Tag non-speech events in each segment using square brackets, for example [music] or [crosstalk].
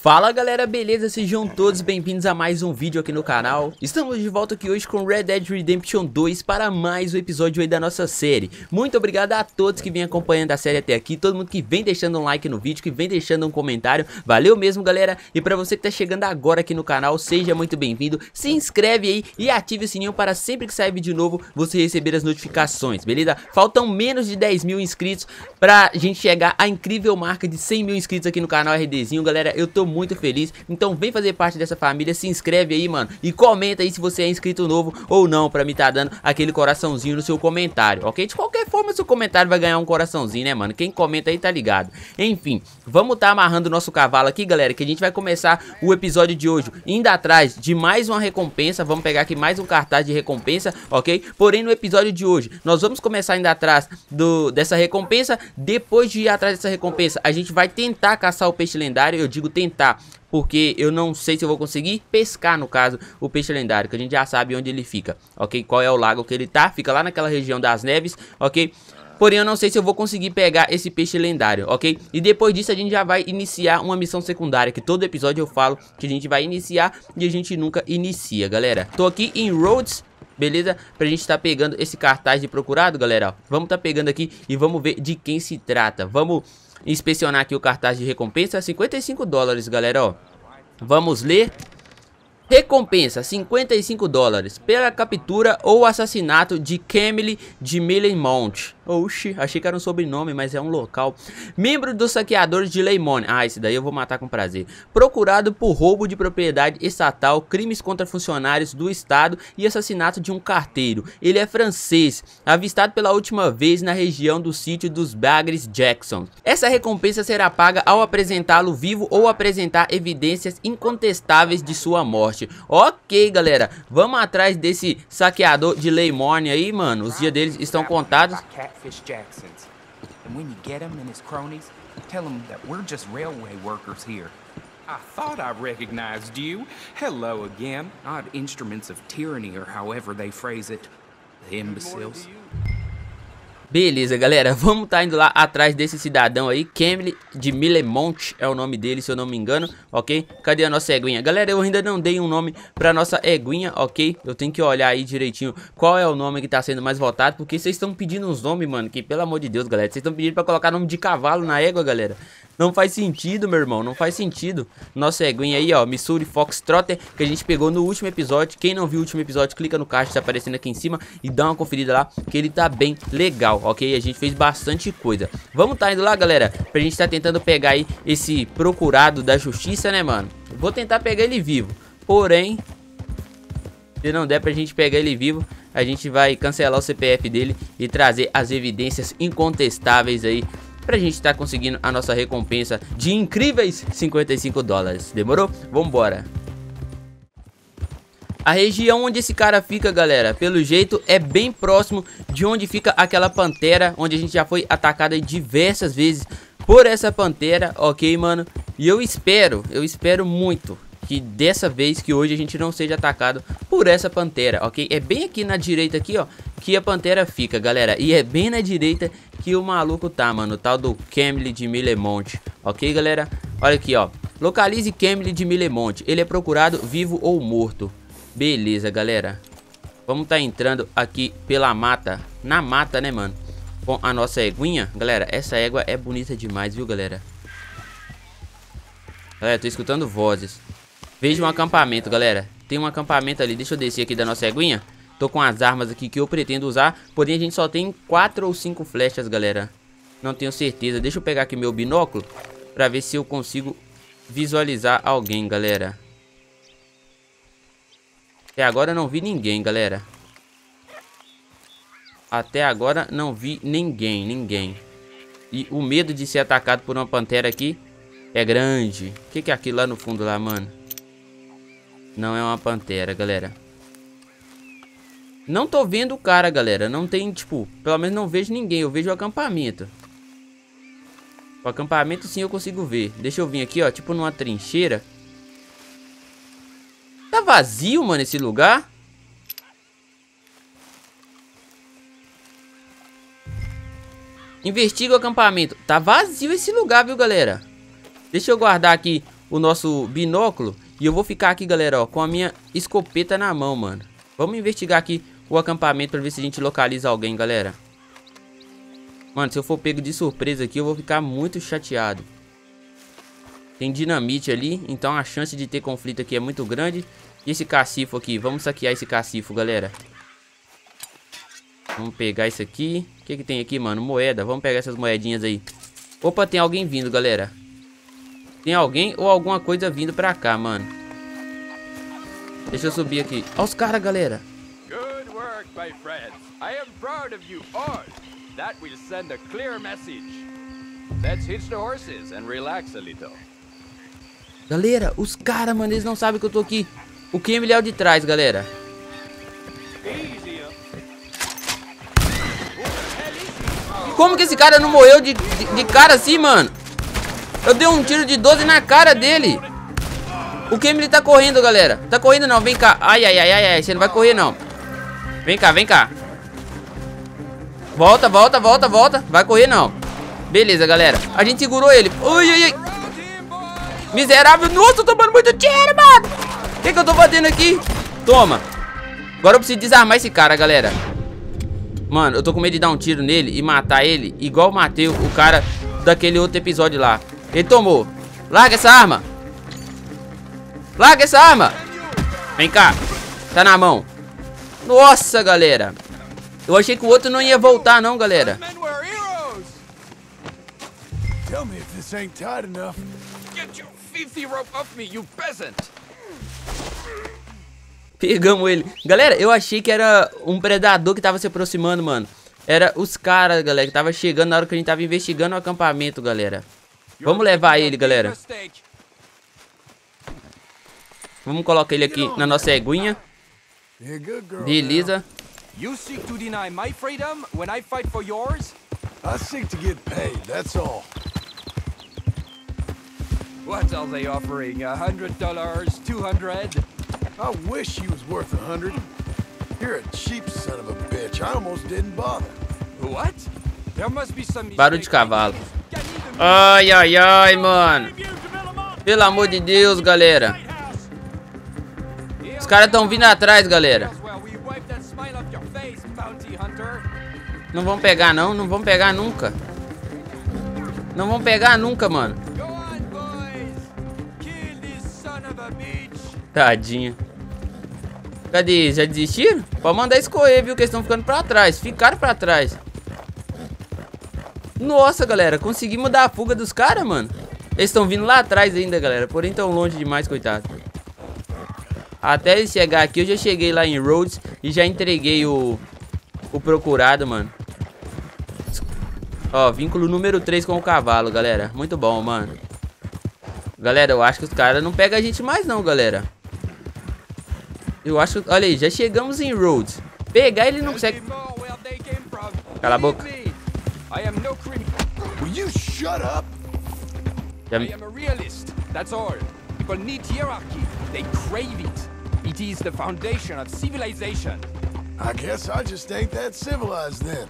Fala galera, beleza? Sejam todos bem-vindos a mais um vídeo aqui no canal. Estamos de volta aqui hoje com Red Dead Redemption 2 para mais um episódio aí da nossa série. Muito obrigado a todos que vêm acompanhando a série até aqui Todo mundo que vem deixando um like no vídeo, que vem deixando um comentário. Valeu mesmo galera. E para você que tá chegando agora aqui no canal, seja muito bem-vindo. Se inscreve aí e ative o sininho para sempre que sair vídeo novo Você receber as notificações, beleza? Faltam menos de 10 mil inscritos pra gente chegar à incrível marca de 100 mil inscritos aqui no canal RDzinho Galera, eu tô muito feliz. Então vem fazer parte dessa família, se inscreve aí, mano. E comenta aí se você é inscrito novo ou não, pra me tá dando aquele coraçãozinho no seu comentário, ok? De qualquer forma, seu comentário vai ganhar um coraçãozinho, né, mano? Quem comenta aí tá ligado. Enfim, vamos tá amarrando o nosso cavalo aqui, galera, que a gente vai começar o episódio de hoje indo atrás de mais uma recompensa. Vamos pegar aqui mais um cartaz de recompensa, ok? Porém, no episódio de hoje, nós vamos começar indo atrás do, dessa recompensa. Depois de ir atrás dessa recompensa, a gente vai tentar caçar o peixe lendário. Eu digo tentar pescar, porque eu não sei se eu vou conseguir pescar, no caso, o peixe lendário, que a gente já sabe onde ele fica, ok? Qual é o lago que ele tá, fica lá naquela região das neves, ok? Porém, eu não sei se eu vou conseguir pegar esse peixe lendário, ok? E depois disso, a gente já vai iniciar uma missão secundária, que todo episódio eu falo que a gente vai iniciar e a gente nunca inicia, galera. Tô aqui em Rhodes, beleza? Pra gente tá pegando esse cartaz de procurado, galera, ó. Vamos tá pegando aqui e vamos ver de quem se trata. Vamos inspecionar aqui o cartaz de recompensa, 55 dólares, galera, ó. Vamos ler. Recompensa 55 dólares pela captura ou assassinato de Camille de Millemont. Oxi, achei que era um sobrenome, mas é um local. Membro dos saqueadores de Leimone. Ah, esse daí eu vou matar com prazer. Procurado por roubo de propriedade estatal, crimes contra funcionários do estado e assassinato de um carteiro. Ele é francês, avistado pela última vez na região do sítio dos Bagres Jackson. Essa recompensa será paga ao apresentá-lo vivo ou apresentar evidências incontestáveis de sua morte. Ok, galera, vamos atrás desse saqueador de Leimone aí, mano. Os dias deles estão contados. Catfish Jackson's. And when you get him and his cronies, tell them that we're just railway workers here. I thought I recognized you. Hello again. Odd instruments of tyranny, or however they phrase it. The imbeciles. Beleza, galera, [laughs] vamos tá indo lá atrás desse cidadão aí, Kemley de Millemont é o nome dele, se eu não me engano, ok? Cadê a nossa eguinha? Galera, eu ainda não dei um nome pra nossa eguinha, ok? Eu tenho que olhar aí direitinho qual é o nome que tá sendo mais votado, porque vocês estão pedindo uns nomes, mano, que pelo amor de Deus, galera, vocês estão pedindo pra colocar nome de cavalo na égua, galera. Não faz sentido, meu irmão, não faz sentido. Nossa eguinha aí, ó, Missouri Fox Trotter, que a gente pegou no último episódio. Quem não viu o último episódio, clica no caixa, tá aparecendo aqui em cima e dá uma conferida lá, que ele tá bem legal, ok? A gente fez bastante coisa. Vamos tá indo lá, galera, pra gente tá tentando pegar aí esse procurado da justiça, né, mano? Vou tentar pegar ele vivo, porém... Se não der pra gente pegar ele vivo, a gente vai cancelar o CPF dele e trazer as evidências incontestáveis aí pra gente estar tá conseguindo a nossa recompensa de incríveis 55 dólares. Demorou? Vambora. A região onde esse cara fica, galera, pelo jeito, é bem próximo de onde fica aquela pantera, onde a gente já foi atacada diversas vezes por essa pantera, ok, mano? E eu espero, eu espero muito que dessa vez, que hoje a gente não seja atacado por essa pantera, ok? É bem aqui na direita aqui, ó, que a pantera fica, galera. E é bem na direita que o maluco tá, mano, o tal do Camille de Milemonte, ok, galera? Olha aqui, ó. Localize Camille de Milemonte. Ele é procurado vivo ou morto. Beleza, galera. Vamos tá entrando aqui pela mata. Na mata, né, mano? Com a nossa eguinha. Galera, essa égua é bonita demais, viu, galera? Galera, tô escutando vozes. Vejo um acampamento, galera. Tem um acampamento ali. Deixa eu descer aqui da nossa eguinha. Tô com as armas aqui que eu pretendo usar. Porém, a gente só tem quatro ou cinco flechas, galera. Não tenho certeza. Deixa eu pegar aqui meu binóculo. Pra ver se eu consigo visualizar alguém, galera. Até agora não vi ninguém, galera. Até agora não vi ninguém, ninguém. E o medo de ser atacado por uma pantera aqui é grande. O que, que é aquilo lá no fundo lá, mano? Não é uma pantera, galera. Não tô vendo o cara, galera. Não tem, tipo... Pelo menos não vejo ninguém. Eu vejo o acampamento. O acampamento sim eu consigo ver. Deixa eu vir aqui, ó. Tipo numa trincheira. Tá vazio, mano, esse lugar? Investiga o acampamento. Tá vazio esse lugar, viu, galera? Deixa eu guardar aqui o nosso binóculo. E eu vou ficar aqui, galera, ó, com a minha escopeta na mão, mano. Vamos investigar aqui o acampamento pra ver se a gente localiza alguém, galera. Mano, se eu for pego de surpresa aqui, eu vou ficar muito chateado. Tem dinamite ali, então a chance de ter conflito aqui é muito grande. E esse cacifo aqui, vamos saquear esse cacifo, galera. Vamos pegar isso aqui. O que que tem aqui, mano? Moeda, vamos pegar essas moedinhas aí. Opa, tem alguém vindo, galera. Tem alguém ou alguma coisa vindo pra cá, mano. Deixa eu subir aqui. Olha os caras, galera. Good work, my friends. I am proud of you all. That will send a clear message. Let's hitch the horses and relax a little. Galera, os caras, mano, eles não sabem que eu tô aqui. O Kemble é o de trás, galera. Como que esse cara não morreu de, de, de cara assim, mano? Eu dei um tiro de 12 na cara dele. O Kemble tá correndo, galera. Tá correndo não, vem cá. Ai, ai, ai, ai, ai. Você não vai correr, não. Vem cá, vem cá. Volta, volta, volta, volta. Vai correr, não. Beleza, galera. A gente segurou ele. Ui, ui, ui. Miserável. Nossa, tomando muito tiro, mano. O que, que eu tô fazendo aqui? Toma. Agora eu preciso desarmar esse cara, galera. Mano, eu tô com medo de dar um tiro nele e matar ele igual matei o cara daquele outro episódio lá. Ele tomou. Larga essa arma. Larga essa arma. Vem cá. Tá na mão. Nossa, galera. Eu achei que o outro não ia voltar, não, galera. Tell me if this ain't tight enough. Get your filthy rope off me, you peasant. Pegamos ele. Galera, eu achei que era um predador que tava se aproximando, mano. Era os caras, galera, que tava chegando na hora que a gente tava investigando o acampamento, galera. Vamos levar ele, galera. Vamos colocar ele aqui na nossa eguinha. Beleza. You seek to deny my freedom when I fight for yours? I seek to get paid, that's all. What are they offering? A hundred dollars? Two hundred? I wish he was worth a hundred. You're a cheap son of a bitch. I almost didn't bother. What? There must be some Barulho de cavalo. Ai, ai, ai, mano. Pelo amor de Deus, galera. Os caras estão vindo atrás, galera. Não vão pegar, não. Não vão pegar nunca. Não vão pegar nunca, mano. Tadinho. Cadê? Já desistiram? Pode mandar escorrer, viu? Que eles estão ficando pra trás. Ficaram pra trás. Nossa, galera. Conseguimos dar a fuga dos caras, mano. Eles estão vindo lá atrás ainda, galera. Porém, tão longe demais, coitado. Até eles chegar aqui, eu já cheguei lá em Rhodes e já entreguei o, o procurado, mano. Ó, vínculo número 3 com o cavalo, galera. Muito bom, mano. Galera, eu acho que os caras não pegam a gente mais não, galera. Eu acho... Olha aí, já chegamos em Rhodes. Pegar ele não consegue... Cala a boca. Já... I am a realist. That's all. People need hierarchy. They crave it. It is the foundation of civilization. I guess I just ain't that civilized then.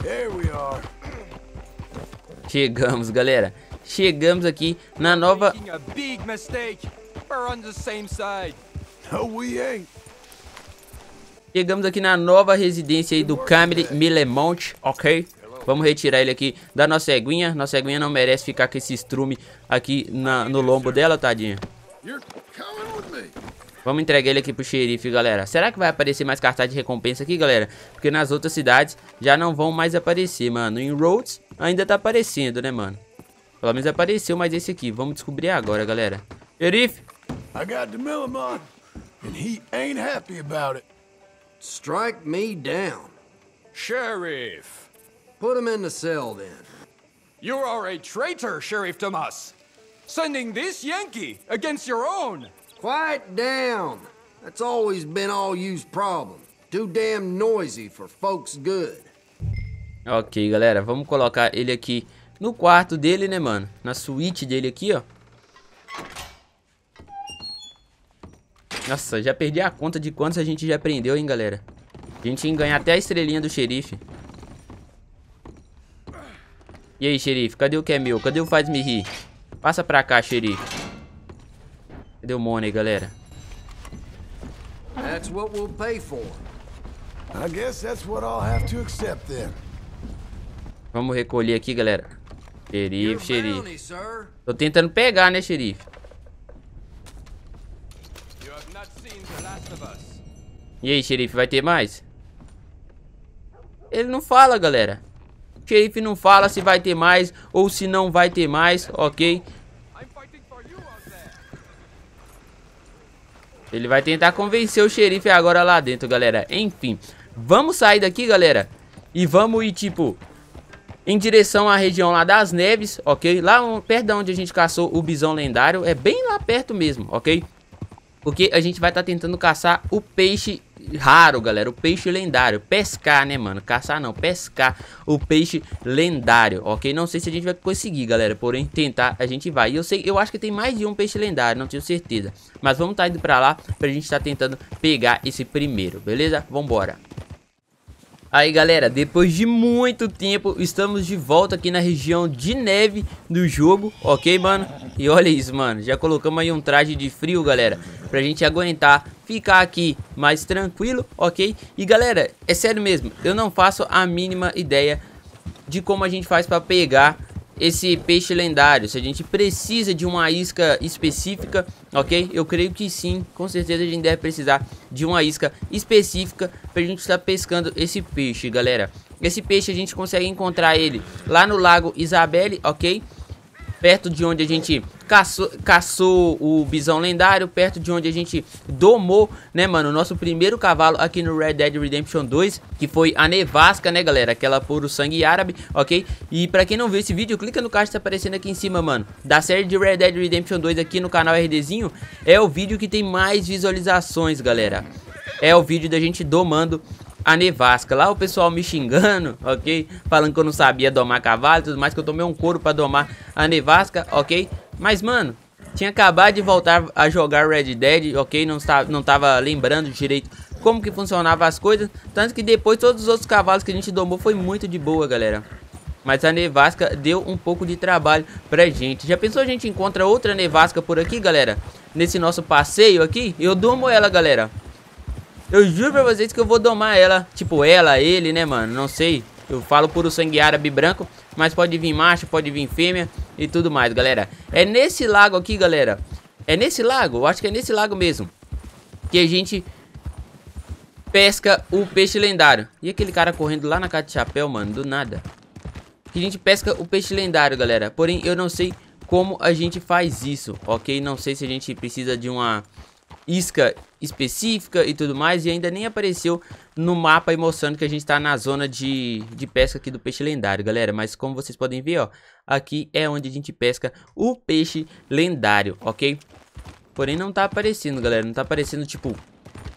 There we are. Chegamos, galera. Chegamos aqui na nova... A big mistake. We're on the same side. No, we ain't. Chegamos aqui na nova residência aí do Camille Millemont, ok? Vamos retirar ele aqui da nossa eguinha. Nossa eguinha não merece ficar com esse estrume aqui na, no lombo dela, tadinha. Vamos entregar ele aqui pro xerife, galera. Será que vai aparecer mais cartaz de recompensa aqui, galera? Porque nas outras cidades já não vão mais aparecer, mano. Em Rhodes ainda tá aparecendo, né, mano? Pelo menos apareceu mais esse aqui. Vamos descobrir agora, galera. Xerife! I got the Millimon. and he ain't happy about it. Strike me down. Sheriff! Put him in the cell, then. You are a traitor, Sheriff Tomas. Sending this Yankee against your own. Quiet down. That's always been all you's problem. Too damn noisy for folks good. Ok, galera, vamos colocar ele aqui no quarto dele, né, mano? Na suíte dele aqui, ó. Nossa, já perdi a conta de quantos a gente já prendeu, hein, galera. A gente tinha que ganhar até a estrelinha do xerife. E aí, xerife, cadê o que é meu? Cadê o faz-me rir? Passa pra cá, xerife. Cadê o money, galera? That's what we'll pay for. I guess that's what I'll have to accept then. Vamos recolher aqui, galera. Xerife, xerife. Tô tentando pegar, né, xerife? You have not seen the last of us. E aí, xerife, vai ter mais? Ele não fala, galera. O xerife não fala se vai ter mais ou se não vai ter mais, ok? Ele vai tentar convencer o xerife agora lá dentro, galera. Enfim, vamos sair daqui, galera. E vamos ir, tipo, em direção à região lá das neves, ok? Lá perto de onde a gente caçou o bisão lendário. É bem lá perto mesmo, ok? Porque a gente vai estar tentando caçar o peixe raro, galera. O peixe lendário. Pescar, né, mano? Caçar não, pescar o peixe lendário, ok? Não sei se a gente vai conseguir, galera. Porém, tentar a gente vai. E eu sei, eu acho que tem mais de um peixe lendário, não tenho certeza. Mas vamos estar indo pra lá pra gente estar tentando pegar esse primeiro, beleza? Vambora. Aí galera, depois de muito tempo, estamos de volta aqui na região de neve do jogo, ok mano? E olha isso mano, já colocamos aí um traje de frio galera, pra gente aguentar ficar aqui mais tranquilo, ok? E galera, é sério mesmo, eu não faço a mínima ideia de como a gente faz pra pegar esse peixe lendário, se a gente precisa de uma isca específica, ok? Eu creio que sim, com certeza a gente deve precisar de uma isca específica pra gente estar pescando esse peixe, galera. Esse peixe a gente consegue encontrar ele lá no Lago Isabelle, ok? Perto de onde a gente caçou, caçou o bisão lendário, perto de onde a gente domou, né, mano, o nosso primeiro cavalo aqui no Red Dead Redemption 2, que foi a nevasca, né, galera, aquela puro sangue árabe, ok? E pra quem não viu esse vídeo, clica no card que tá aparecendo aqui em cima, mano, da série de Red Dead Redemption 2 aqui no canal RDzinho, é o vídeo que tem mais visualizações, galera. É o vídeo da gente domando a nevasca. Lá o pessoal me xingando, [laughs] ok? Falando que eu não sabia domar cavalo e tudo mais, que eu tomei um couro pra domar a nevasca, ok? Mas, mano, tinha acabado de voltar a jogar Red Dead, ok? Não, está, não tava lembrando direito como que funcionava as coisas. Tanto que depois todos os outros cavalos que a gente domou foi muito de boa, galera. Mas a nevasca deu um pouco de trabalho pra gente. Já pensou a gente encontra outra nevasca por aqui, galera? Nesse nosso passeio aqui? Eu domo ela, galera. Eu juro pra vocês que eu vou domar ela. Tipo, ela, ele, né, mano? Não sei. Eu falo puro sangue árabe branco. Mas pode vir macho, pode vir fêmea e tudo mais, galera. É nesse lago aqui, galera. É nesse lago? Eu acho que é nesse lago mesmo. Que a gente pesca o peixe lendário. E aquele cara correndo lá na casa de chapéu, mano, do nada. Que a gente pesca o peixe lendário, galera. Porém, eu não sei como a gente faz isso, ok? Não sei se a gente precisa de uma isca específica e tudo mais. E ainda nem apareceu no mapa aí mostrando que a gente tá na zona de, de pesca aqui do peixe lendário, galera. Mas como vocês podem ver, ó, aqui é onde a gente pesca o peixe lendário, ok? Porém não tá aparecendo, galera. Não tá aparecendo, tipo,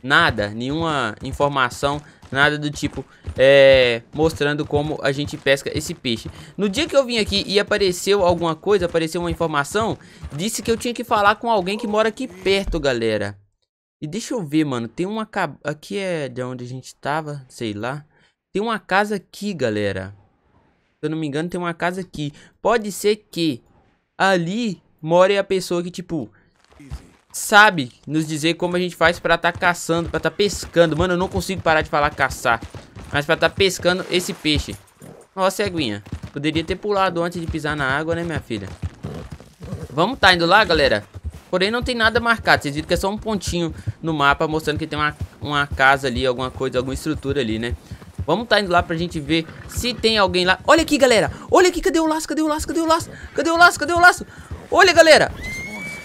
nada, nenhuma informação, nada do tipo é, mostrando como a gente pesca esse peixe. No dia que eu vim aqui e apareceu alguma coisa, apareceu uma informação, disse que eu tinha que falar com alguém que mora aqui perto, galera. E deixa eu ver, mano, tem uma aqui é de onde a gente tava, sei lá. Tem uma casa aqui, galera. Se eu não me engano, tem uma casa aqui. Pode ser que ali more a pessoa que, tipo, sabe nos dizer como a gente faz pra tá caçando, pra tá pescando. Mano, eu não consigo parar de falar caçar. Mas pra tá pescando esse peixe. Ó, ceguinha. Poderia ter pulado antes de pisar na água, né, minha filha? Vamos tá indo lá, galera. Porém, não tem nada marcado. Vocês viram que é só um pontinho no mapa mostrando que tem uma, uma casa ali, alguma coisa, alguma estrutura ali, né? Vamos tá indo lá pra gente ver se tem alguém lá. Olha aqui, galera. Olha aqui, cadê o laço? Cadê o laço? Cadê o laço? Cadê o laço? Cadê o laço? Olha, galera.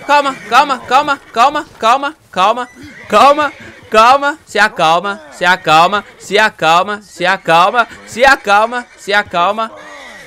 Calma, calma, calma, calma, calma, calma, calma, calma, se acalma, se acalma, se acalma, se acalma, se acalma, se acalma,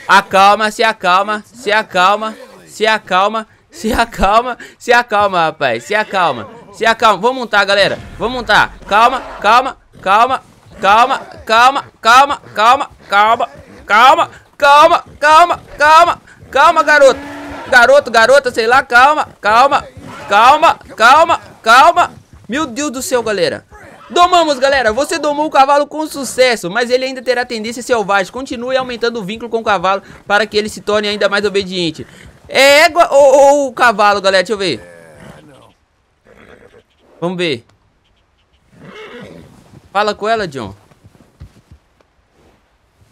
acalma, se acalma, se acalma, se acalma, se acalma, se acalma, rapaz, se acalma, se acalma, vamos montar, galera, vamos montar, calma, calma, calma, calma, calma, calma, calma, calma, calma, calma, calma, calma, calma, garoto. Garoto, garota, sei lá, calma, calma, calma, calma, calma. Meu Deus do céu, galera. Domamos, galera. Você domou o cavalo com sucesso, mas ele ainda terá tendência selvagem. Continue aumentando o vínculo com o cavalo para que ele se torne ainda mais obediente. É égua ou, ou cavalo, galera? Deixa eu ver. Vamos ver. Fala com ela, John.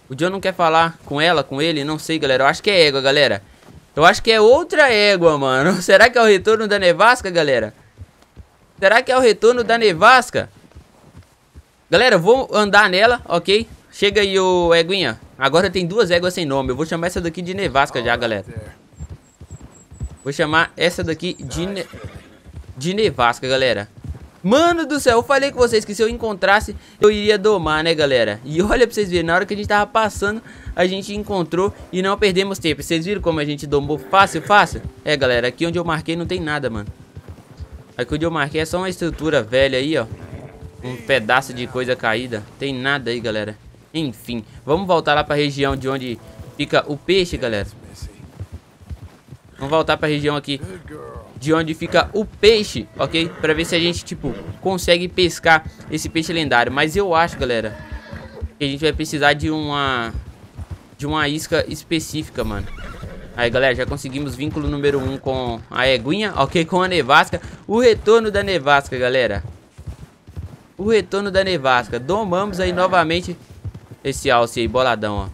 O John não quer falar com ela, com ele, não sei, galera. Eu acho que é égua, galera. Eu acho que é outra égua, mano. [laughs] Será que é o retorno da nevasca, galera? Será que é o retorno da nevasca? Galera, eu vou andar nela, ok? Chega aí, ô éguinha. Agora tem duas éguas sem nome. Eu vou chamar essa daqui de nevasca já, galera. Vou chamar essa daqui de, ne... de nevasca, galera. Mano do céu, eu falei com vocês que se eu encontrasse, eu iria domar, né, galera? E olha pra vocês verem, na hora que a gente tava passando, a gente encontrou e não perdemos tempo. Vocês viram como a gente domou fácil, fácil? É, galera, aqui onde eu marquei não tem nada, mano. Aqui onde eu marquei é só uma estrutura velha aí, ó. Um pedaço de coisa caída. Tem nada aí, galera. Enfim, vamos voltar lá pra região de onde fica o peixe, galera. Vamos voltar pra região aqui de onde fica o peixe, ok? Pra ver se a gente, tipo, consegue pescar esse peixe lendário. Mas eu acho, galera, que a gente vai precisar de uma... De uma isca específica, mano. Aí, galera, já conseguimos vínculo número 1 um com a eguinha, ok? Com a nevasca. O retorno da nevasca, galera. O retorno da nevasca. Domamos aí novamente esse alce aí, boladão, ó.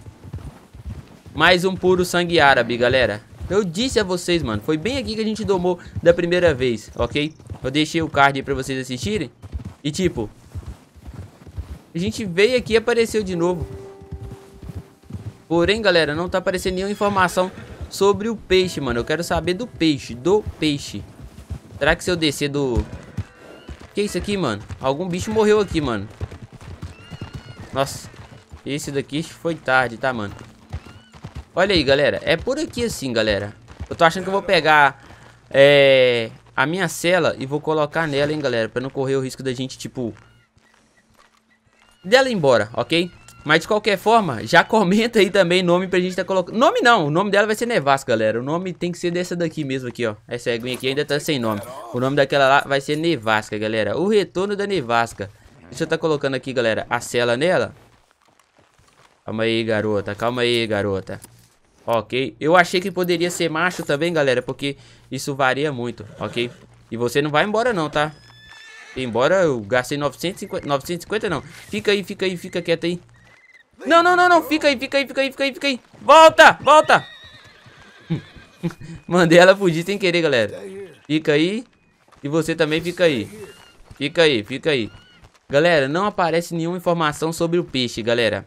Mais um puro sangue árabe, galera. Eu disse a vocês, mano, foi bem aqui que a gente domou da primeira vez, ok? Eu deixei o card aí pra vocês assistirem. E tipo, a gente veio aqui e apareceu de novo. Porém, galera, não tá aparecendo nenhuma informação sobre o peixe, mano. Eu quero saber do peixe, do peixe. Será que se eu descer do... Que é isso aqui, mano? Algum bicho morreu aqui, mano. Nossa. Esse daqui foi tarde, tá, mano? Olha aí, galera. É por aqui assim, galera. Eu tô achando que eu vou pegar é, a minha cela e vou colocar nela, hein, galera. Pra não correr o risco da gente, tipo... Dela ir embora, ok? Mas de qualquer forma, já [laughs] comenta aí também nome pra gente tá colocando. Nome não, o nome dela vai ser Nevasca, galera. O nome tem que ser dessa daqui mesmo aqui, ó. Essa aguinha aqui ainda tá sem nome. O nome daquela lá vai ser Nevasca, galera. O retorno da Nevasca. Deixa eu tá colocando aqui, galera, a cela nela. Calma aí, garota. Calma aí, garota. Ok. Eu achei que poderia ser macho também, galera, porque isso varia muito, ok? E você não vai embora não, tá? Embora eu gastei 950, 950 não. Fica aí, fica aí, fica quieto aí. Não, não, não, não. Fica aí, fica aí, fica aí, fica aí, fica aí. Volta, volta. [laughs] Mandei ela fugir sem querer, galera. Fica aí. E você também fica aí. Fica aí, fica aí. Galera, não aparece nenhuma informação sobre o peixe, galera.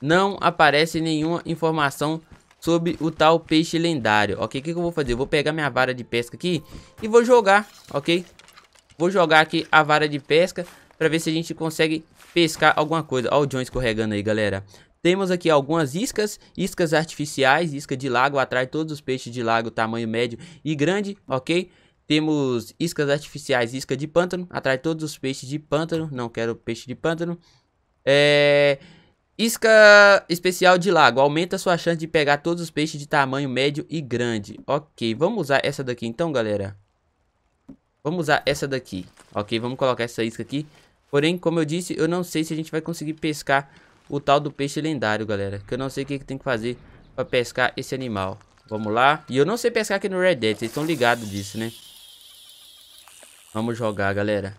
Não aparece nenhuma informação sobre o tal peixe lendário, ok? O que, que eu vou fazer? Eu vou pegar minha vara de pesca aqui e vou jogar, ok? Vou jogar aqui a vara de pesca para ver se a gente consegue pescar alguma coisa. Olha o John escorregando aí, galera. Temos aqui algumas iscas, iscas artificiais, isca de lago, atrai todos os peixes de lago, tamanho médio e grande, ok? Temos iscas artificiais, isca de pântano, atrai todos os peixes de pântano, não quero peixe de pântano. É... Isca especial de lago, aumenta sua chance de pegar todos os peixes de tamanho médio e grande. Ok, vamos usar essa daqui então, galera. Vamos usar essa daqui, ok? Vamos colocar essa isca aqui. Porém, como eu disse, eu não sei se a gente vai conseguir pescar o tal do peixe lendário, galera. Que eu não sei o que, que tem que fazer para pescar esse animal. Vamos lá. E eu não sei pescar aqui no Red Dead, vocês estão ligados disso, né? Vamos jogar, galera.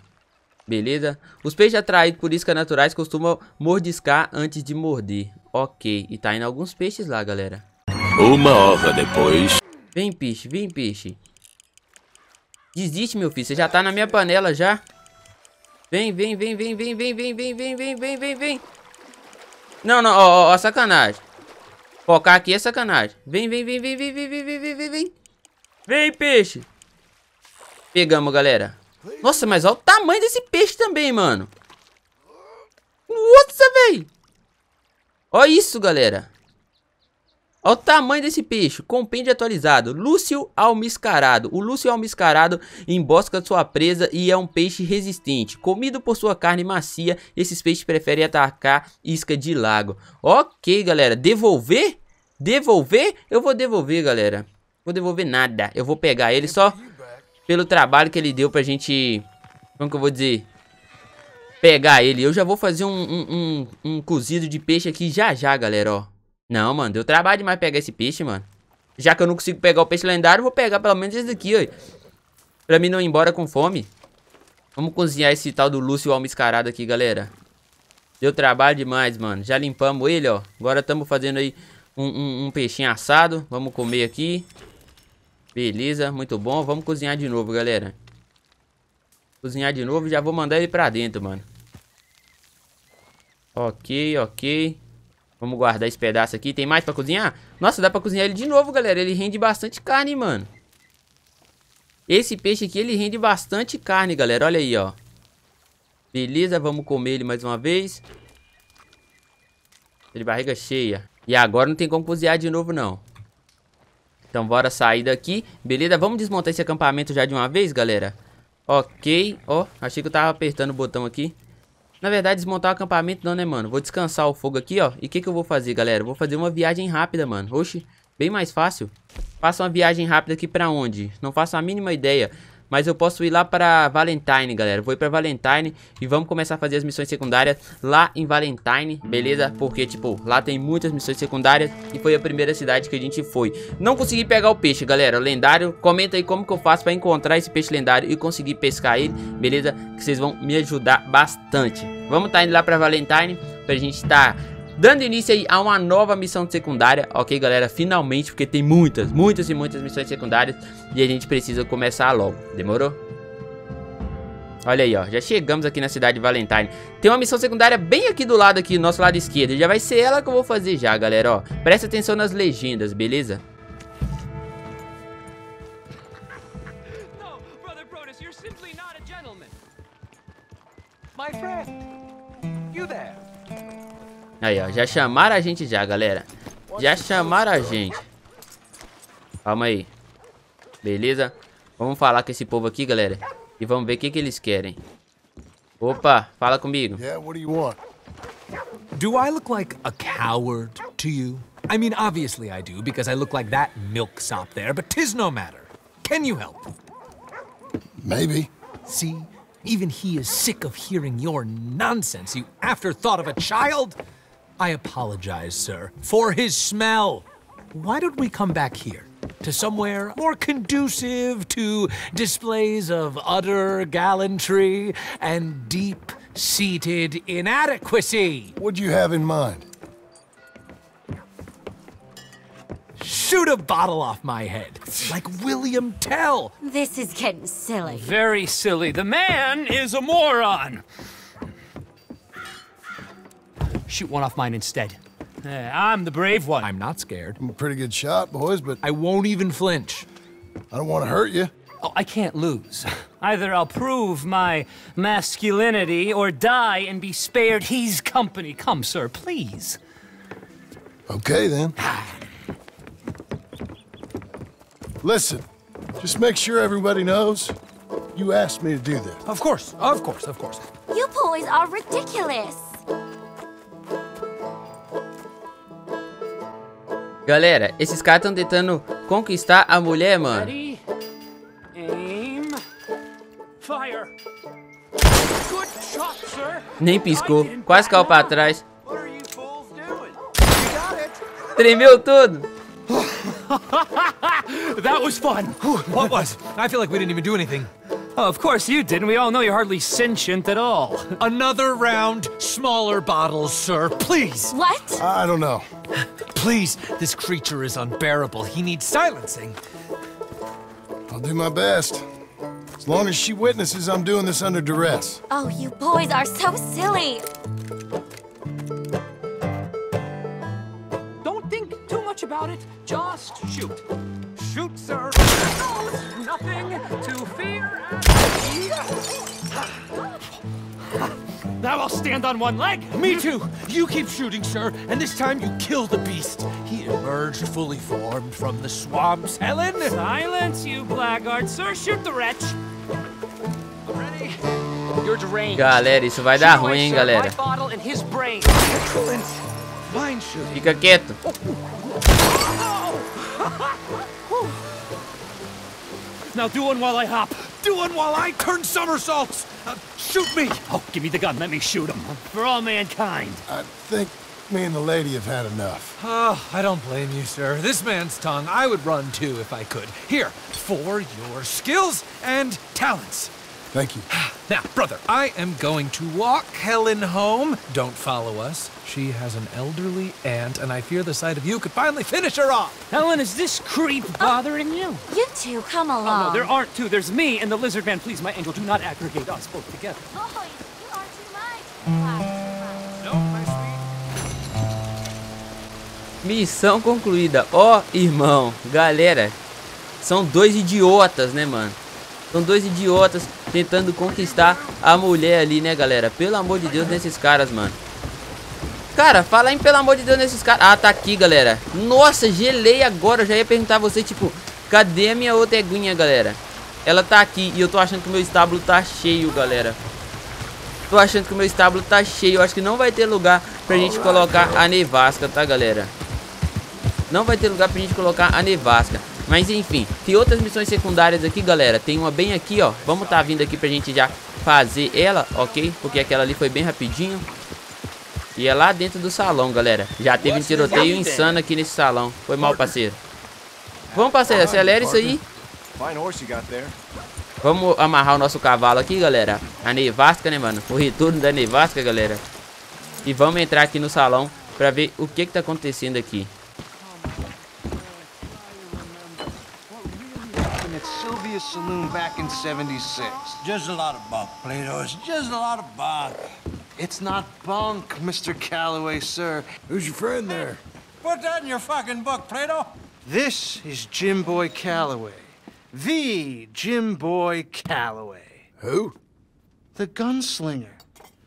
Beleza? Os peixes atraídos por iscas naturais costumam mordiscar antes de morder. Ok. E tá indo alguns peixes lá, galera. Uma hora depois. Vem, peixe. Vem, peixe. Desiste, meu filho. Você já tá na minha panela já. Vem, vem, vem, vem, vem, vem, vem, vem, vem, vem, vem, vem, vem. Não, não, ó, ó, sacanagem. Focar aqui é sacanagem. Vem, vem, vem, vem, vem, vem, vem, vem, vem, vem, vem. Vem, peixe. Pegamos, galera. Nossa, mas olha o tamanho desse peixe também, mano. Nossa, velho. Olha isso, galera. Olha o tamanho desse peixe. Compêndio atualizado. Lúcio almiscarado. O Lúcio almiscarado embosca sua presa e é um peixe resistente. Comido por sua carne macia, esses peixes preferem atacar isca de lago. Ok, galera. Devolver? Devolver? Eu vou devolver, galera. Vou devolver nada. Eu vou pegar ele só pelo trabalho que ele deu pra gente... Como que eu vou dizer? Pegar ele. Eu já vou fazer um, um, um, um cozido de peixe aqui já já, galera, ó. Não, mano, deu trabalho demais pegar esse peixe, mano. Já que eu não consigo pegar o peixe lendário, vou pegar pelo menos esse daqui, ó. Pra mim não ir embora com fome. Vamos cozinhar esse tal do Lúcio Almiscarado aqui, galera. Deu trabalho demais, mano. Já limpamos ele, ó. Agora estamos fazendo aí um, um, um, peixinho assado. Vamos comer aqui. Beleza, muito bom. Vamos cozinhar de novo, galera. Cozinhar de novo já vou mandar ele pra dentro, mano. Ok, ok. Vamos guardar esse pedaço aqui. Tem mais pra cozinhar? Nossa, dá pra cozinhar ele de novo, galera. Ele rende bastante carne, mano. Esse peixe aqui, ele rende bastante carne, galera. Olha aí, ó. Beleza, vamos comer ele mais uma vez. De barriga cheia. E agora não tem como cozinhar de novo, não. Então, bora sair daqui. Beleza, vamos desmontar esse acampamento já de uma vez, galera. Ok. Ó, oh, achei que eu tava apertando o botão aqui. Na verdade, desmontar o acampamento não, né, mano? Vou descansar o fogo aqui, ó. E o que que eu vou fazer, galera? vou fazer uma viagem rápida, mano. Oxi, bem mais fácil. Faça uma viagem rápida aqui pra onde? Não faço a mínima ideia. Mas eu posso ir lá para Valentine, galera. Vou ir para Valentine e vamos começar a fazer as missões secundárias lá em Valentine, beleza? Porque, tipo, lá tem muitas missões secundárias e foi a primeira cidade que a gente foi. Não consegui pegar o peixe, galera, lendário. Comenta aí como que eu faço para encontrar esse peixe lendário e conseguir pescar ele, beleza? Que vocês vão me ajudar bastante. Vamos tá indo lá para Valentine pra gente. Tá Dando início aí a uma nova missão secundária, ok galera? Finalmente, porque tem muitas, muitas e muitas missões secundárias E a gente precisa começar logo, demorou? Olha aí, ó, já chegamos aqui na cidade de Valentine Tem uma missão secundária bem aqui do lado aqui, nosso lado esquerdo Já vai ser ela que eu vou fazer já, galera, ó Presta atenção nas legendas, beleza? My friend, you there? Aí, ó. Já chamaram a gente já, galera. Já chamaram a gente. Calma aí. Beleza? Vamos falar com esse povo aqui, galera. E vamos ver o que, que eles querem. Opa, fala comigo. Yeah, what do you want? Do I look like a coward to you? I mean, obviously I do, because I look like that milksop there, but tis no matter. Can you help? Maybe. See? Even he is sick of hearing your nonsense, you afterthought of a child. I apologize, sir, for his smell. Why don't we come back here? To somewhere more conducive to displays of utter gallantry and deep-seated inadequacy. What do you have in mind? Shoot a bottle off my head, like William Tell. This is getting silly. Very silly. The man is a moron. Shoot one off mine instead. Uh, I'm the brave one. I'm not scared. I'm a pretty good shot, boys, but I won't even flinch. I don't want to hurt you. Oh, I can't lose. Either I'll prove my masculinity or die and be spared his company. Come, sir, please. Okay, then. Listen, just make sure everybody knows you asked me to do this. Of course, of course, of course. You boys are ridiculous. Galera, esses caras estão tentando conquistar a mulher, mano. Nem piscou. Quase caiu pra trás. Tremeu tudo. [laughs] that was fun. what was? I feel like we didn't even do anything. Oh, of course you didn't. We all know you're hardly sentient at all. Another round, smaller bottles, sir. Please. What? I don't know. Please, this creature is unbearable. He needs silencing. I'll do my best. As long as she witnesses I'm doing this under duress. Oh, you boys are so silly. Don't think too much about it. Just shoot. Shoot, sir. Nothing to Now I'll stand on one leg. Me too. You keep shooting, sir, and this time you kill the beast. He emerged fully formed from the swamps, Helen. Silence, you blackguard, sir. Shoot the wretch. Ready? You're deranged. Galera, isso vai dar ruim, hein, galera. Fica quieto. Oh. [laughs] Now do one while I hop. Do one while I turn somersaults. Uh, shoot me. Oh, give me the gun. Let me shoot him. For all mankind. I think Me and the lady have had enough. Oh, I don't blame you, sir. This man's tongue, I would run too if I could. Here, for your skills and talents. Thank you. [sighs] Now, brother, I am going to walk Helen home. Don't follow us. She has an elderly aunt, and I fear the sight of you could finally finish her off. Helen, is this creep oh, bothering you? You two, come Oh, along. no, there aren't two. There's me and the lizard man. Please, my angel, do not aggregate us both together. Boys, you are too much. Missão concluída. Ó, irmão, galera, são dois idiotas, né, mano? São dois idiotas tentando conquistar a mulher ali, né, galera? Pelo amor de Deus, nesses caras, mano. Cara, fala aí, pelo amor de Deus, nesses caras. Ah, tá aqui, galera. Nossa, gelei agora. Eu já ia perguntar a você, tipo, cadê a minha outra eguinha, galera? Ela tá aqui e eu tô achando que o meu estábulo tá cheio, galera. Tô achando que o meu estábulo tá cheio. Eu acho que não vai ter lugar pra gente colocar a nevasca, tá, galera? Não vai ter lugar pra gente colocar a nevasca. Mas enfim, tem outras missões secundárias aqui, galera. Tem uma bem aqui, ó. Vamos tá vindo aqui pra gente já fazer ela, ok? Porque aquela ali foi bem rapidinho. E é lá dentro do salão, galera. Já teve um tiroteio insano aqui nesse salão. Foi mal, parceiro. Vamos, parceiro. Acelera isso aí. Vamos amarrar o nosso cavalo aqui, galera. A nevasca, né, mano? O retorno da nevasca, galera. E vamos entrar aqui no salão pra ver o que que tá acontecendo aqui. Sylvia's Saloon back in 76. Just a lot of bunk, Plato. It's just a lot of bunk. It's not bunk, Mr. Calloway, sir. Who's your friend there? Put that in your fucking book, Plato. This is Jim Boy Calloway. The Jim Boy Calloway. Who? The gunslinger.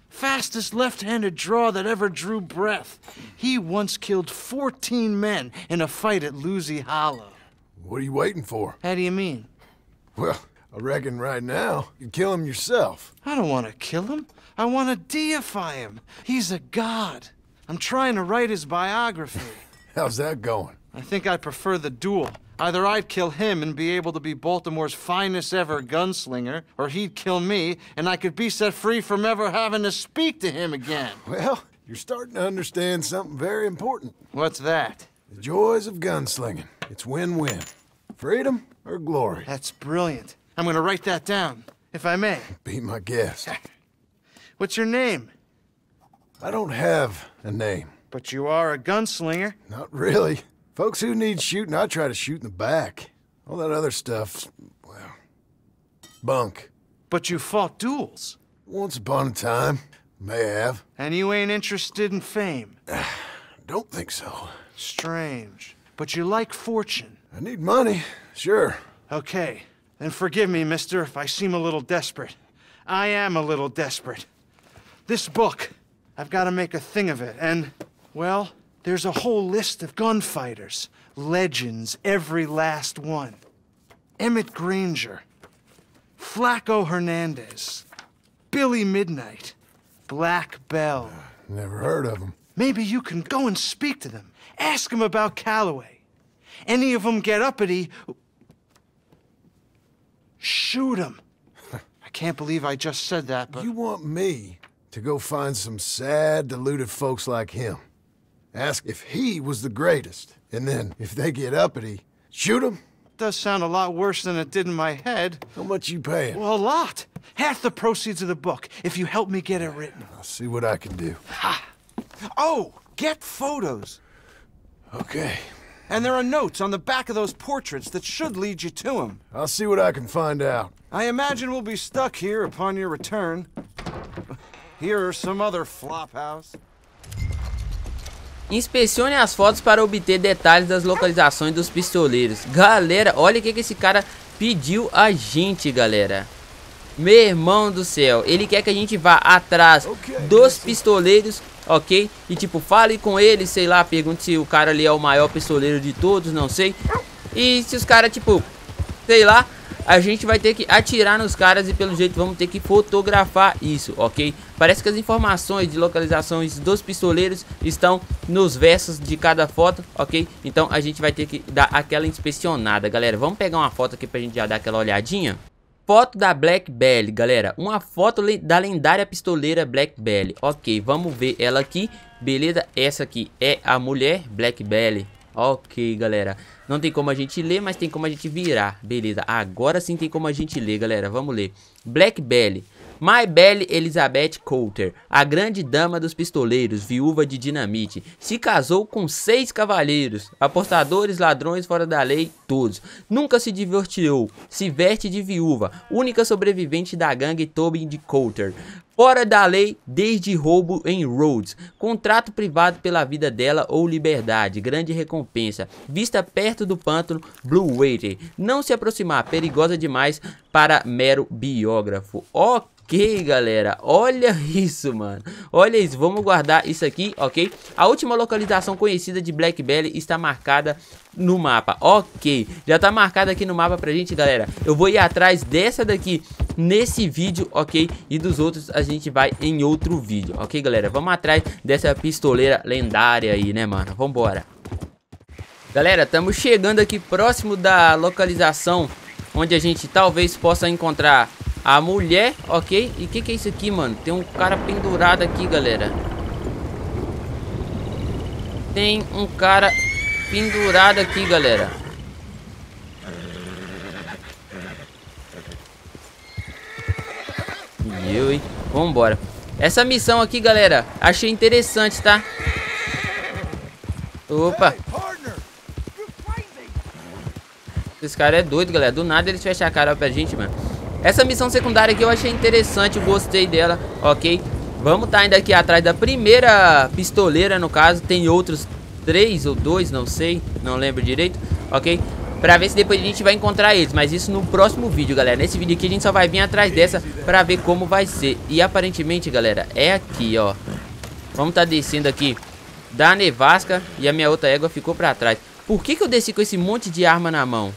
Fastest left-handed draw that ever drew breath. He once killed 14 men in a fight at Lucy Hollow. What are you waiting for? How do you mean? Well, I reckon right now you'd kill him yourself. I don't want to kill him. I want to deify him. He's a god. I'm trying to write his biography. [laughs] How's that going? I think I prefer the duel. Either I'd kill him and be able to be Baltimore's finest ever gunslinger, or he'd kill me and I could be set free from ever having to speak to him again. [sighs] Well, you're starting to understand something very important. What's that? The joys of gunslinging. It's win-win. Freedom or glory. That's brilliant. I'm gonna write that down, if I may. Be my guest. [laughs] What's your name? I don't have a name. But you are a gunslinger. Not really. Folks who need shooting, I try to shoot in the back. All that other stuff's, well, bunk. But you fought duels. Once upon a time, may have. And you ain't interested in fame. [sighs] Don't think so. Strange. But you like fortune. I need money, sure. Okay, then forgive me, mister, if I seem a little desperate. I am a little desperate. This book, I've got to make a thing of it, and, well, there's a whole list of gunfighters. Legends, every last one. Emmett Granger, Flaco Hernandez, Billy Midnight, Black Bell. Uh, never heard of them. Maybe you can go and speak to them. Ask them about Calloway. Any of them get uppity, shoot them. [laughs] I can't believe I just said that, but You want me to go find some sad, deluded folks like him. Ask if he was the greatest. And then, if they get uppity, shoot him? does sound a lot worse than it did in my head. How much you paying? Well, a lot. Half the proceeds of the book, if you help me get it written. I'll see what I can do. Ha! Oh, get photos. Okay. And there are notes on the back of those portraits that should lead you to him. I'll see what I can find out. I imagine we'll be stuck here upon your return. Here or some other flop house. Inspecione as fotos para obter detalhes das localizações dos pistoleiros. Galera, olha o que, que esse cara pediu a gente, galera. Meu irmão do céu, ele quer que a gente vá atrás dos pistoleiros, ok? E tipo, fale com ele, sei lá, pergunte se o cara ali é o maior pistoleiro de todos, não sei. E se os caras, tipo, sei lá, a gente vai ter que atirar nos caras e pelo jeito vamos ter que fotografar isso, ok? Parece que as informações de localizações dos pistoleiros estão nos versos de cada foto, ok? Então a gente vai ter que dar aquela inspecionada, galera. Vamos pegar uma foto aqui pra gente já dar aquela olhadinha. Foto da Black Belly, galera. Uma foto da lendária pistoleira Black Belly. Ok, vamos ver ela aqui. Beleza, essa aqui é a mulher Black Belly. Ok, galera. Não tem como a gente ler, mas tem como a gente virar. Beleza, agora sim tem como a gente ler, galera. Vamos ler. Black Belly. My Belle Elizabeth Coulter, a grande dama dos pistoleiros, viúva de dinamite, se casou com seis cavalheiros, apostadores, ladrões fora da lei, todos. Nunca se divorciou, se veste de viúva, única sobrevivente da gangue Tobin de Coulter. Fora da lei, desde roubo em Rhodes, contrato privado pela vida dela ou liberdade, grande recompensa, vista perto do pântano, Blue Waiter, não se aproximar, perigosa demais para mero biógrafo. Ok Ok, galera, olha [laughs] isso, mano Olha isso, vamos guardar isso aqui, ok? A última localização conhecida de Black Belly está marcada no mapa Ok, já tá marcada aqui no mapa pra gente, galera Eu vou ir atrás dessa daqui nesse vídeo, ok? E dos outros a gente vai em outro vídeo, ok, galera? Vamos atrás dessa pistoleira lendária aí, né, mano? Vambora Galera, estamos chegando aqui próximo da localização Onde a gente talvez possa encontrar a mulher, ok? E o que, que é isso aqui, mano? Tem um cara pendurado aqui, galera. Tem um cara pendurado aqui, galera. E eu, hein? Vambora. Essa missão aqui, galera, achei interessante, tá? Opa. Esse cara é doido, galera. Do nada eles fecham a cara pra gente, mano. Essa missão secundária aqui eu achei interessante, gostei dela, ok? Vamos estar tá indo aqui atrás da primeira pistoleira, no caso. Tem outros três ou dois, não sei, não lembro direito, ok? Pra ver se depois a gente vai encontrar eles, mas isso no próximo vídeo, galera. Nesse vídeo aqui a gente só vai vir atrás dessa pra ver como vai ser. E aparentemente, galera, é aqui, ó. Vamos tá descendo aqui da nevasca e a minha outra égua ficou pra trás. Por que que eu desci com esse monte de arma na mão?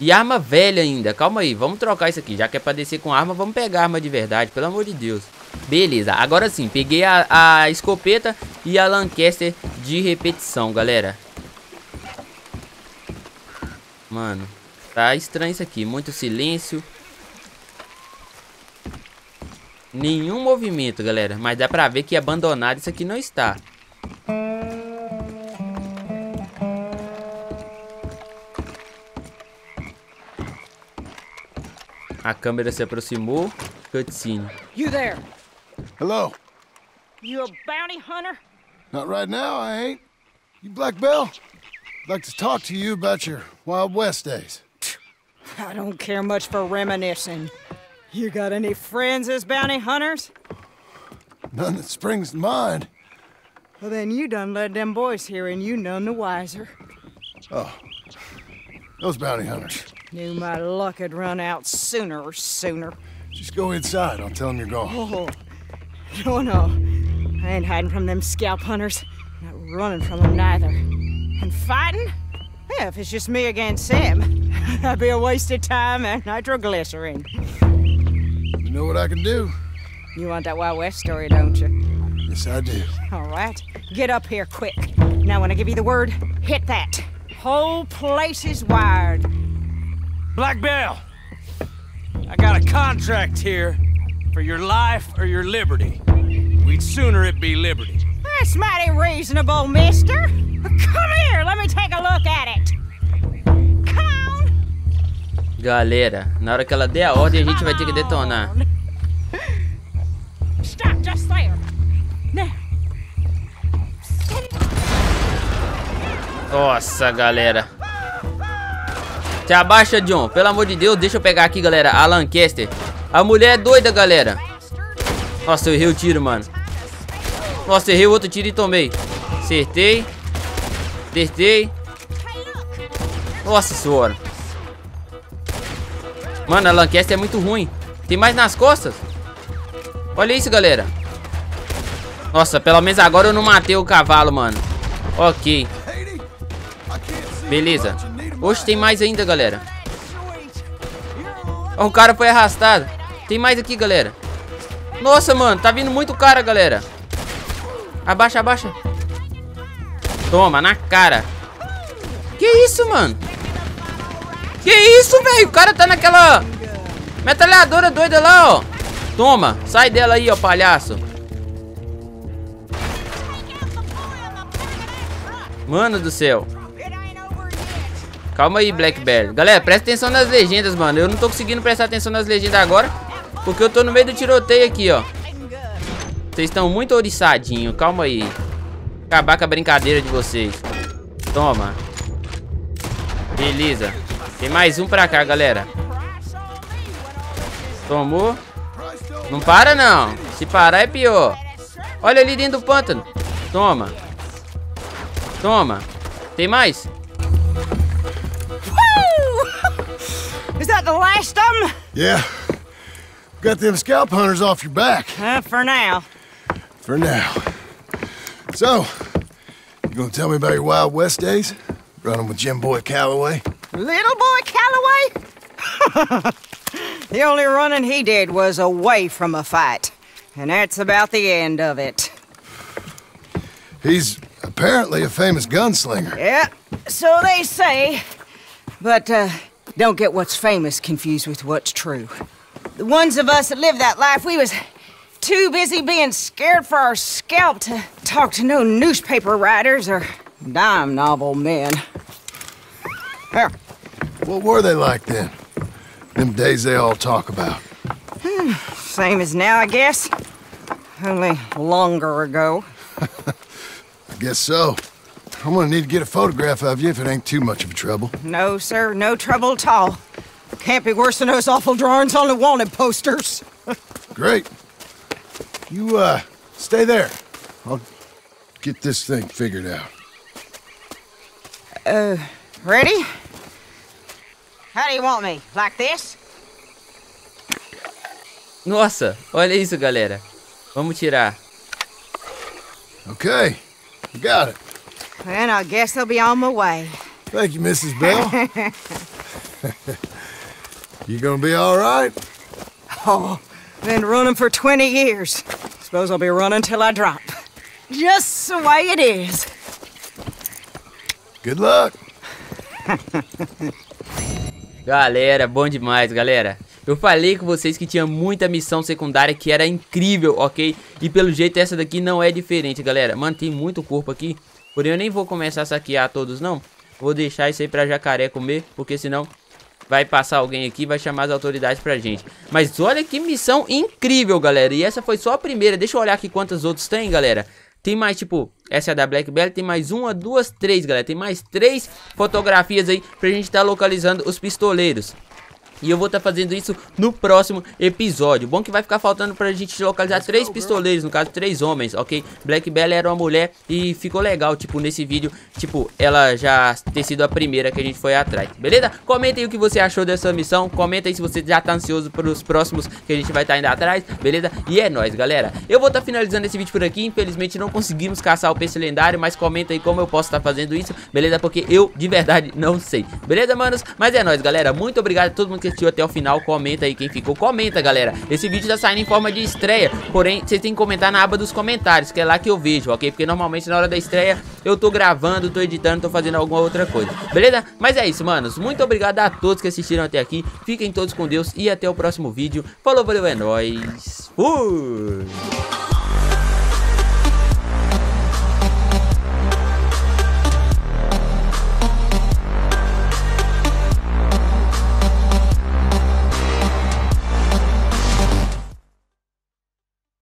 E arma velha ainda. Calma aí, vamos trocar isso aqui. Já que é pra descer com arma, vamos pegar arma de verdade. Pelo amor de Deus. Beleza, agora sim. Peguei a, a escopeta e a Lancaster de repetição, galera. Mano, tá estranho isso aqui. Muito silêncio. Nenhum movimento, galera. Mas dá pra ver que abandonado isso aqui não está. A câmera se aproximou. Cutscene. You there? Hello. You a bounty hunter? Not right now, I ain't. You Black Bell? I'd like to talk to you about your Wild West days. I don't care much for reminiscing. You got any friends as bounty hunters? None that springs to mind. Well, then you done led them boys here and you none the wiser. Oh. Those bounty hunters. Knew my luck had run out sooner or sooner. Just go inside. I'll tell them you're gone. Oh, no, no. I ain't hiding from them scalp hunters. Not running from them neither. And fighting? Yeah, if it's just me against them, [laughs] that'd be a waste of time and nitroglycerin. You know what I can do? You want that Wild West story, don't you? Yes, I do. All right. Get up here quick. Now, when I give you the word, hit that. Whole place is wired. Black Bell, I got a contract here for your life or your liberty. We'd sooner it be liberty. That's mighty reasonable, mister. Come here, let me take a look at it. Come Galera, na hora que ela der a ordem, a gente vai ter que detonar. Stop just there. Now. Nossa, galera. Se abaixa, John. Pelo amor de Deus, deixa eu pegar aqui, galera. A Lancaster. A mulher é doida, galera. Nossa, eu errei o tiro, mano. Nossa, errei o outro tiro e tomei. Acertei. Acertei. Nossa senhora. Mano, a Lancaster é muito ruim. Tem mais nas costas. Olha isso, galera. Nossa, pelo menos agora eu não matei o cavalo, mano. Ok. Beleza. Oxe, tem mais ainda, galera. Oh, o cara foi arrastado. Tem mais aqui, galera. Nossa, mano, tá vindo muito cara, galera. Abaixa, abaixa. Toma, na cara. Que isso, mano? Que isso, velho? O cara tá naquela... Metralhadora doida lá, ó. Toma, sai dela aí, ó, palhaço. Mano do céu. Calma aí, Black Bear. Galera, presta atenção nas legendas, mano. Eu não tô conseguindo prestar atenção nas legendas agora. Porque eu tô no meio do tiroteio aqui, ó. Vocês estão muito oriçadinhos. Calma aí. Acabar com a brincadeira de vocês. Toma. Beleza. Tem mais um pra cá, galera. Tomou. Não para, não. Se parar é pior. Olha ali dentro do pântano. Toma. Toma. Tem mais? The last of them? Yeah. Got them scalp hunters off your back. Uh, for now. For now. So, you gonna tell me about your Wild West days? Running with Jim Boy Calloway? Little boy Calloway? [laughs] the only running he did was away from a fight. And that's about the end of it. He's apparently a famous gunslinger. Yeah, so they say. But, uh, don't get what's famous confused with what's true. The ones of us that lived that life, we was too busy being scared for our scalp to talk to no newspaper writers or dime novel men. Here. What were they like then? Them days they all talk about. Hmm, same as now, I guess. Only longer ago. [laughs] I guess so. I'm gonna need to get a photograph of you if it ain't too much of a trouble. No, sir, no trouble at all. Can't be worse than those awful drawings on the wanted posters. [laughs] Great. You, uh, stay there. I'll get this thing figured out. Uh, ready? How do you want me? Like this? Nossa, olha isso, galera. Vamos tirar. Okay, you got it. Then I guess I'll be on my way. Thank you, Mrs. Bell. [laughs] you gonna be all right? Oh, been running for 20 years. Suppose I'll be running till I drop. Just the way it is. Good luck. [laughs] Galera, bom demais, galera. Eu falei com vocês que tinha muita missão secundária que era incrível, ok? E pelo jeito essa daqui não é diferente, galera. Mano, tem muito corpo aqui. Porém, eu nem vou começar a saquear todos, não. Vou deixar isso aí pra jacaré comer, porque senão vai passar alguém aqui vai chamar as autoridades pra gente. Mas olha que missão incrível, galera. E essa foi só a primeira. Deixa eu olhar aqui quantas outras tem, galera. Tem mais, tipo, essa é da Black Belt, tem mais uma, duas, três, galera. Tem mais três fotografias aí pra gente estar tá localizando os pistoleiros. E eu vou estar tá fazendo isso no próximo episódio. Bom que vai ficar faltando pra gente localizar três pistoleiros, no caso três homens, ok? Black Bella era uma mulher e ficou legal, tipo, nesse vídeo, tipo, ela já ter sido a primeira que a gente foi atrás, beleza? Comenta aí o que você achou dessa missão, comenta aí se você já tá ansioso pelos próximos que a gente vai estar tá indo atrás, beleza? E é nóis, galera. Eu vou estar tá finalizando esse vídeo por aqui, infelizmente não conseguimos caçar o peixe lendário, mas comenta aí como eu posso estar tá fazendo isso, beleza? Porque eu, de verdade, não sei, beleza, manos? Mas é nóis, galera, muito obrigado a todo mundo que assistiu até o final, comenta aí quem ficou, comenta galera, esse vídeo tá saindo em forma de estreia, porém vocês têm que comentar na aba dos comentários, que é lá que eu vejo, ok? Porque normalmente na hora da estreia eu tô gravando, tô editando, tô fazendo alguma outra coisa, beleza? Mas é isso, manos, muito obrigado a todos que assistiram até aqui, fiquem todos com Deus e até o próximo vídeo, falou, valeu, é nóis, fui!